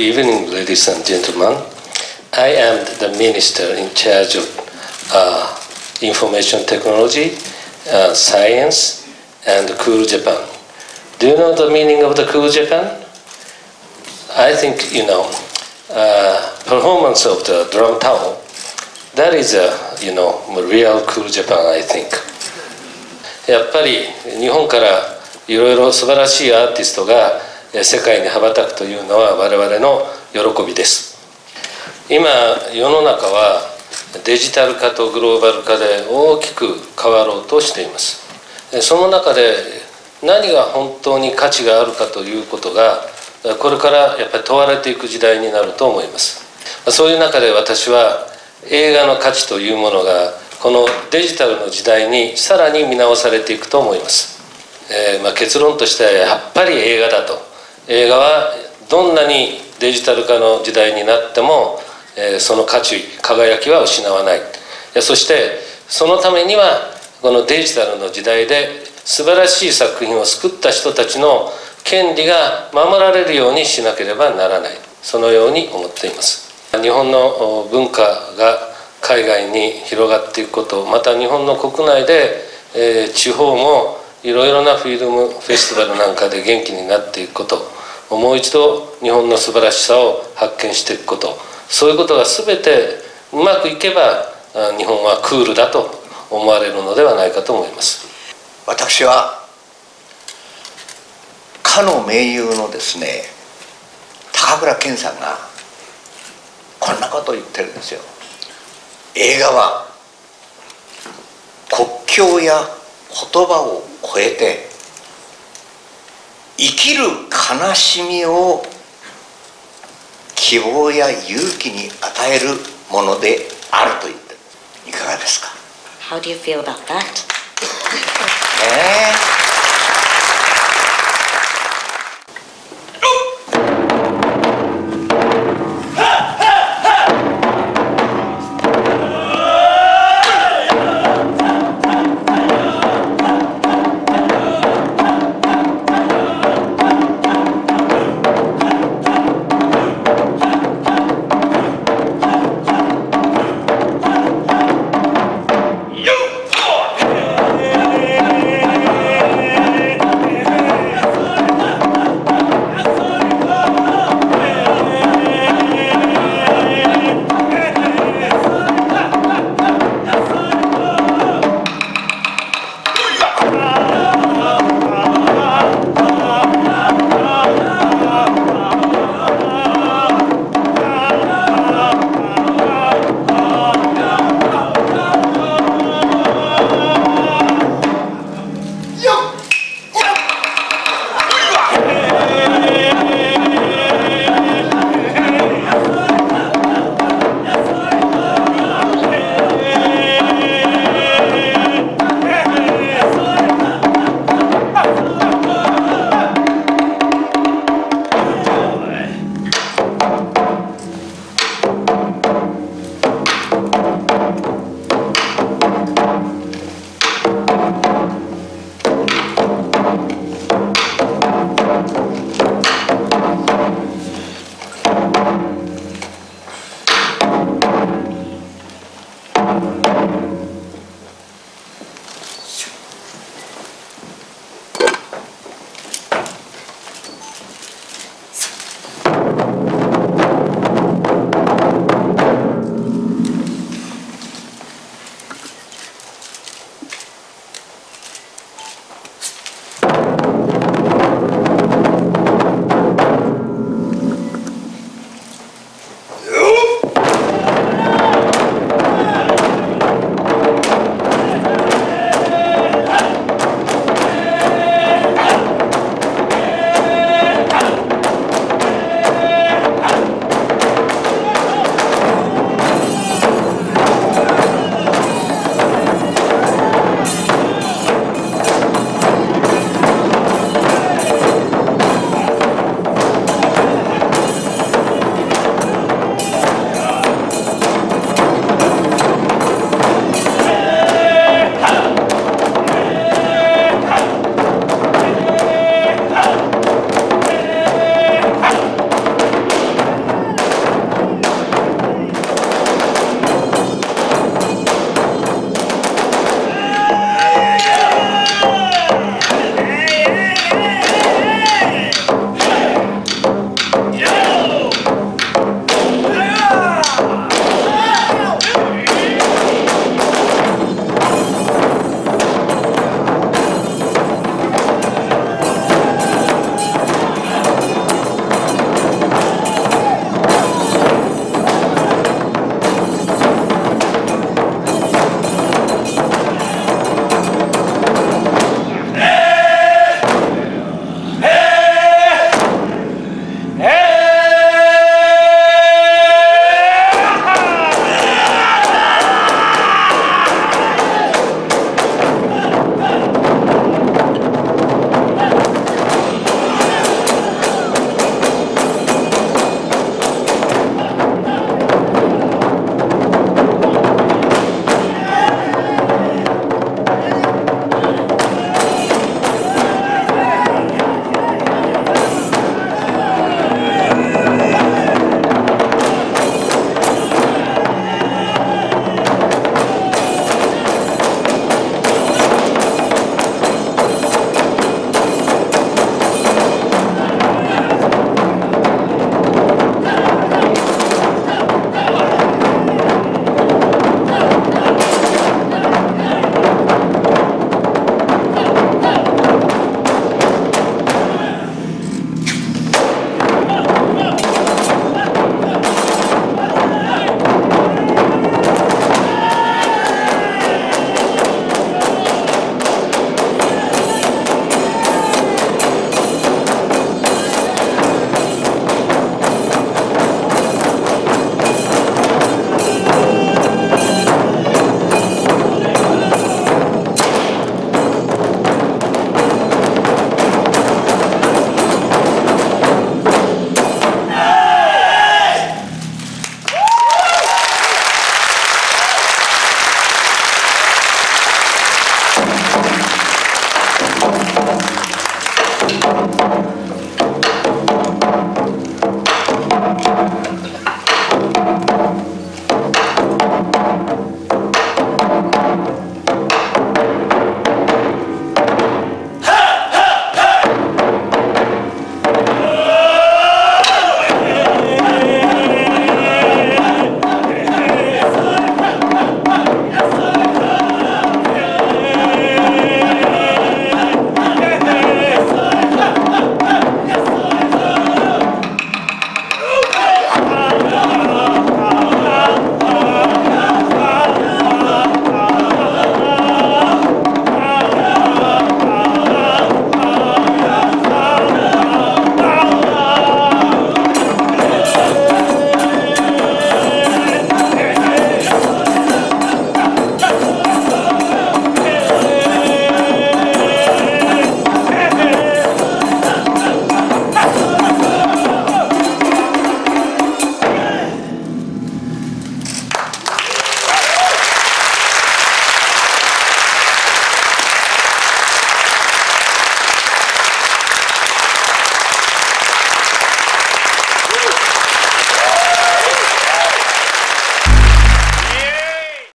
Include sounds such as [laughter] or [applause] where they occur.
Uh, good evening, ladies and gentlemen. I am the minister in charge of uh, information technology, uh, science, and Cool Japan. Do you know the meaning of the Cool Japan? I think you know uh, performance of the drum town. That is a you know real Cool Japan. I think. やっぱり日本からいろいろ素晴らしいアーティストが 世界に羽ばたくというのは我々の喜びです。今世の中はデジタル化とグローバル化で大きく変わろうとしています。その中で何が本当に価値があるかということがこれからやっぱり問われていく時代になると思います。そういう中で私は映画の価値というものがこのデジタルの時代にさらに見直されていくと思います、えー、まあ、結論としてはやっぱり映画だと。映画はどんなにデジタル化の時代になっても、えー、その価値輝きは失わない。そしてそのためにはこのデジタルの時代で素晴らしい作品を作った人たちの権利が守られるようにしなければならない。そのように思っています。日本の文化が海外に広がっていくことまた日本の国内で、えー、地方もいろいろなフィルムフェスティバルなんかで元気になっていくこともう一度日本の素晴らしさを発見していくことそういうことが全てうまくいけば日本はクールだと思われるのではないかと思います。私はかの盟友のですね高倉健さんがこんなことを言ってるんですよ。映画は国境や言葉を超えて生きる悲しみを希望や勇気に与えるものであると言っていかがですか？How do you feel about that? [laughs] え